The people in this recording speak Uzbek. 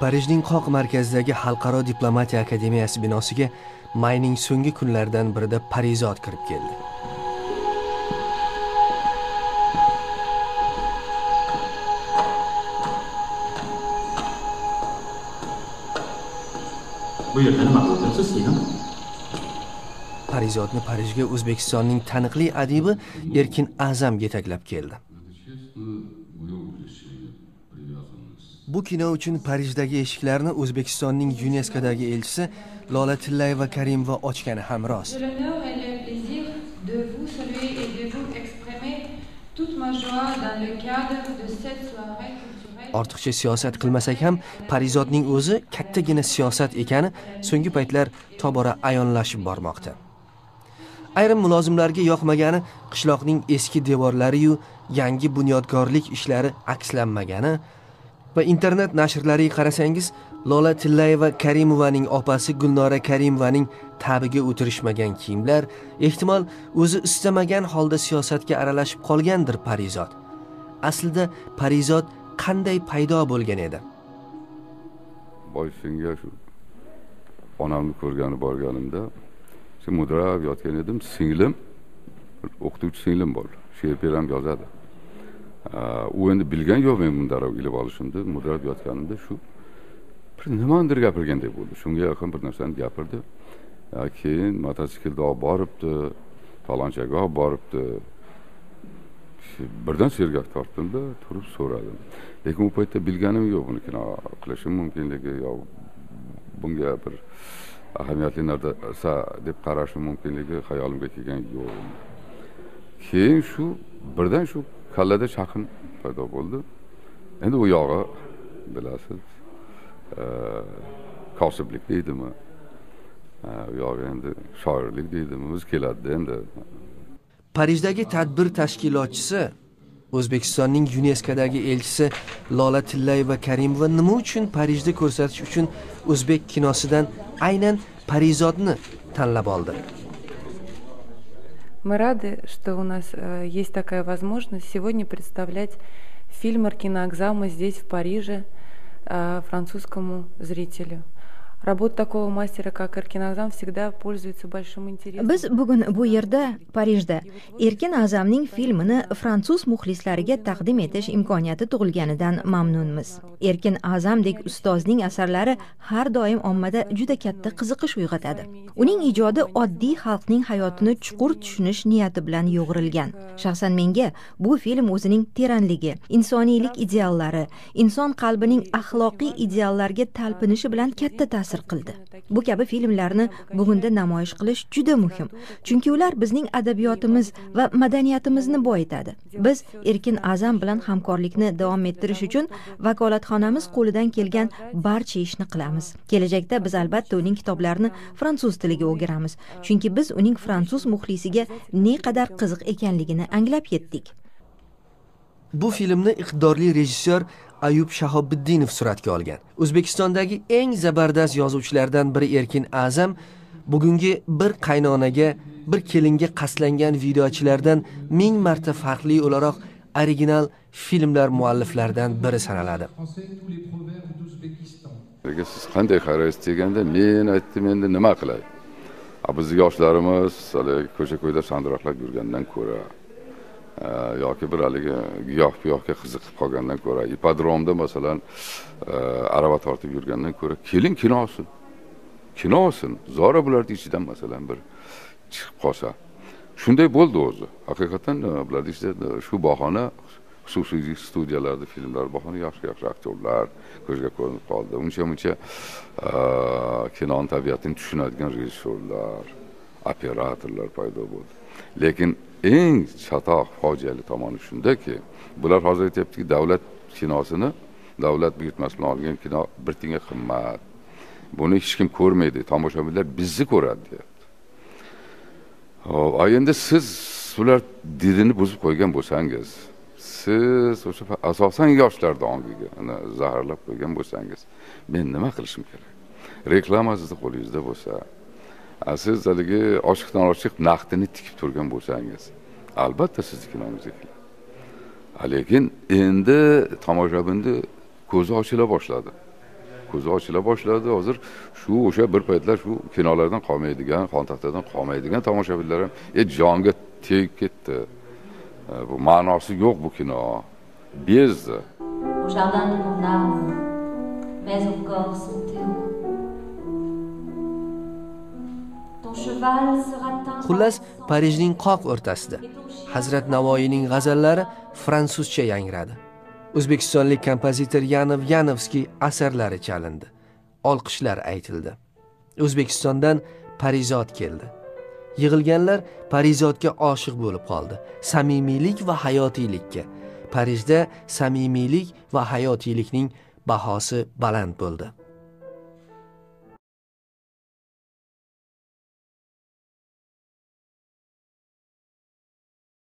parijning qoq markazidagi xalqaro diplomatiya akademiyasi binosiga mayning so'nggi kunlaridan birida parizod kirib keldi. Bu yerda nima qilyapsiz singlim parizodni parijga o'zbekistonning taniqli adibi erkin a'zam yetaklab keldi bu kino uchun parijdagi eshiklarni o'zbekistonning yuneskodagi elchisi lola tillayeva karimova ochgani ham rost. Ortiqcha siyosat qilmasak ham parizodning o'zi kattagina siyosat ekani so'nggi paytlar tobora ayonlashib bormoqda. Ayrim mulozimlarga yoqmagani qishloqning eski devorlariyu yangi bunyodkorlik ishlari akslanmagani va internet nashrlariga qarasangiz lola tillayeva karimovaning opasi gulnora karimovaning tabiga o'tirishmagan kiyimlar ehtimol o'zi istamagan holda siyosatga aralashib qolgandir parizod. Aslida parizod qanday paydo bo'lgan edi? Boysunga shu onamni ko'rgani borganimda shu mudrab yotgan edim singlim o'qituvchi singlim bor she'r pi'r yozadi. U endi bilgan yo'q men mundaroq ilib olishimni mudrab yotganimda shu bir nimanidir gapirgandek bo'ldi. Shunga yaqin bir narsani gapirdi. Keyin mototsiklda olib boribdi falonchaga olib boribdi. Birdan sergak tortdimda turib so'radim. Lekin u paytda bilganim yo'q buni kino qilishim mumkinligi yo bunga bir ahamiyatli narsa deb qarashim mumkinligi xayolimga kelgan yo'q. Keyin shu birdan shu kallada chaqin paydo bo'ldi. Endi u yog'i bilasiz e, kosiblik deydimi? E, u yog'i endi shoirlik deydimi? O'zi keladida endi. Parijdagi tadbir tashkilotchisi o'zbekistonning yuneskodagi elchisi lola tillayeva karimova nima uchun parijda ko'rsatish uchun o'zbek kinosidan aynan parizodni tanlab oldi? Мы рады, что у нас э, есть такая возможность сегодня представлять фильм Аркина Акзама здесь, в Париже, э, французскому зрителю. Работа такого мастера, как Аркин Акзам, всегда пользуется большим интересом. biz bugun bu yerda parijda erkin azamning filmini fransuz muxlislariga taqdim etish imkoniyati tug'ilganidan mamnunmiz. Erkin azamdek ustozning asarlari har doim ommada juda katta qiziqish uyg'otadi. Uning ijodi oddiy xalqning hayotini chuqur tushunish niyati bilan yo'g'rilgan shaxsan menga bu film o'zining teranligi insoniylik ideallari inson qalbining axloqiy ideallarga talpinishi bilan katta ta'sir ta'sir qildi. Bu kabi filmlarni bugunda namoyish qilish juda muhim chunki ular bizning adabiyotimiz va madaniyatimizni boyitadi. Biz erkin azam bilan hamkorlikni davom ettirish uchun vakolatxonamiz qo'lidan kelgan barcha ishni qilamiz. Kelajakda biz albatta uning kitoblarini fransuz tiliga o'giramiz chunki biz uning fransuz muxlisiga ne qadar qiziq ekanligini anglab yetdik. Bu filmni iqtidorli rejissyor ayub shahobiddinov suratga olgan. O'zbekistondagi eng zabardast yozuvchilardan biri erkin a'zam bugungi bir qaynonaga bir kelinga qasdlangan videochilardan ming marta farqli o'laroq original filmlar mualliflaridan biri sanaladi. Agar siz qanday qaraysiz deganda men aytdim endi nima qilay? Bizni yoshlarimiz haligi ko'cha ko'yda sandiroqlab yurgandan ko'ra Э, yoki bir haligi giyoh piyohga qiziqib qolgandan ko'ra ipodromda masalan e, arava tortib yurgandan ko'ra keling kino olsin. Kino olsin. Zora bularni ichidan masalan bir chiqib qolsa. Shunday bo'ldi o'zi. Haqiqatdan e, bularni ichida e, shu bahona xususiy studiyalarda filmlar bahona yaxshi yaxshi aktyorlar ko'zga ko'rinib qoldi. Uncha muncha kinoni tabiatini tushunadigan rejissyorlar operatorlar paydo bo'ldi. Lekin eng chatoq fojiali tomoni shundaki bular hozir aytyaptiki davlat kinosini davlat buyurtmasi bilan olgan kino bir tiyinga qimmat. Buni hech kim ko'rmaydi tomoshabinlar bizni ko'radi deyapti. Hop a endi siz ular didini buzib qo'ygan bo'lsangiz siz o'sha asosan yoshlarni ongiga zaharlab qo'ygan bo'lsangiz men nima qilishim kerak? Reklama sizni qo'lingizda bo'lsa siz haligi oshiqdan oshiq naqdini tikib turgan bo'lsangiz albatta sizniki nomingizga keladi lekin endi tomoshabinni ko'zi ochila boshladi. Ko'zi ochila boshladi. Hozir shu o'sha bir paytlar shu kinolardan qolmaydigan xon taxtadan qolmaydigan tomoshabinlar ham e jonga tegib ketdi. Bu ma'nosi yo'q bu kino. Bezdi Au jardin de mon âme, xullas parijning qoq o'rtasida. Hazrat navoiyning g'azallari fransuzcha yangradi. O'zbekistonlik kompozitor yanov yanovskiy asarlari chalindi. Olqishlar aytildi. O'zbekistondan parizod keldi. Yig'ilganlar parizodga oshiq bo'lib qoldi. Samimiylik va hayotiylikka. Parijda samimiylik va hayotiylikning bahosi baland bo'ldi.